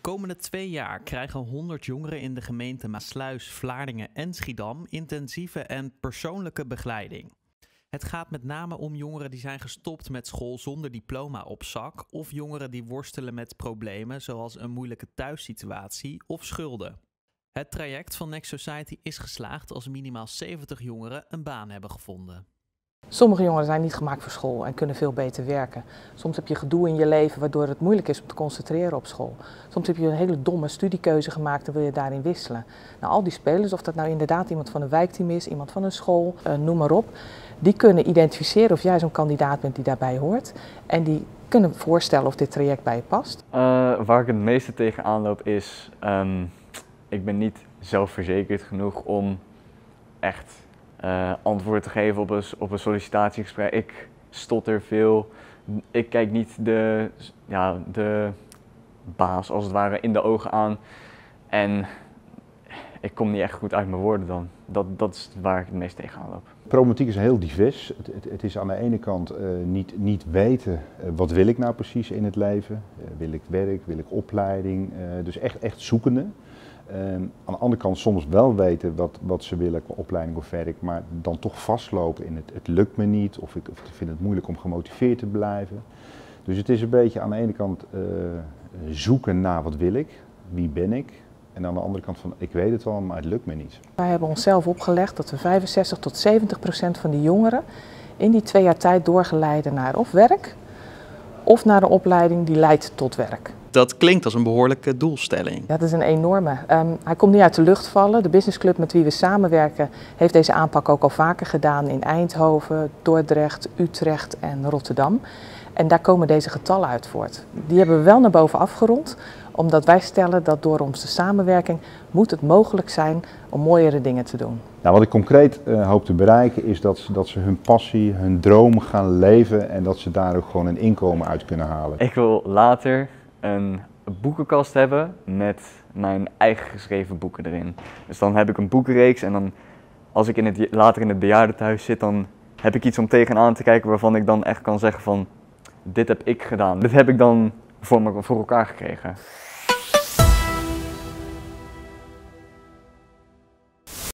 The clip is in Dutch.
komende twee jaar krijgen 100 jongeren in de gemeente Maasluis, Vlaardingen en Schiedam intensieve en persoonlijke begeleiding. Het gaat met name om jongeren die zijn gestopt met school zonder diploma op zak of jongeren die worstelen met problemen zoals een moeilijke thuissituatie of schulden. Het traject van Next Society is geslaagd als minimaal 70 jongeren een baan hebben gevonden. Sommige jongeren zijn niet gemaakt voor school en kunnen veel beter werken. Soms heb je gedoe in je leven waardoor het moeilijk is om te concentreren op school. Soms heb je een hele domme studiekeuze gemaakt en wil je daarin wisselen. Nou, al die spelers, of dat nou inderdaad iemand van een wijkteam is, iemand van een school, uh, noem maar op, die kunnen identificeren of jij zo'n kandidaat bent die daarbij hoort. En die kunnen voorstellen of dit traject bij je past. Uh, waar ik het meeste tegenaan loop is, um, ik ben niet zelfverzekerd genoeg om echt uh, antwoord te geven op een, op een sollicitatiegesprek. Ik stotter veel. Ik kijk niet de, ja, de baas als het ware in de ogen aan. En ik kom niet echt goed uit mijn woorden dan. Dat, dat is waar ik het meest tegenaan loop. Problematiek is heel divers. Het, het, is aan de ene kant uh, niet, niet weten uh, wat wil ik nou precies in het leven. Wil ik werk, wil ik opleiding. dus echt, echt zoekende. Um, aan de andere kant soms wel weten wat, wat ze willen qua opleiding of werk, maar dan toch vastlopen in het, het lukt me niet of ik, vind het moeilijk om gemotiveerd te blijven. Dus het is een beetje aan de ene kant uh, zoeken naar wat wil ik, wie ben ik, en aan de andere kant van ik weet het wel, maar het lukt me niet. Wij hebben onszelf opgelegd dat we 65 tot 70 procent van die jongeren in die twee jaar tijd doorgeleiden naar of werk of naar een opleiding die leidt tot werk. Dat klinkt als een behoorlijke doelstelling. Ja, dat is een enorme. Um, hij komt niet uit de lucht vallen. De businessclub met wie we samenwerken heeft deze aanpak ook al vaker gedaan in Eindhoven, Dordrecht, Utrecht en Rotterdam. En daar komen deze getallen uit voort. Die hebben we wel naar boven afgerond, omdat wij stellen dat door onze samenwerking moet het mogelijk zijn om mooiere dingen te doen. Nou, wat ik concreet uh, hoop te bereiken is dat ze, dat ze hun passie, hun droom gaan leven en dat ze daar ook gewoon een inkomen uit kunnen halen. Ik wil later een boekenkast hebben met mijn eigen geschreven boeken erin. Dus dan heb ik een boekenreeks en dan als ik in het, later in het bejaardentehuis zit, dan heb ik iets om tegenaan te kijken waarvan ik dan echt kan zeggen van dit heb ik gedaan. Dit heb ik dan voor, me, voor elkaar gekregen.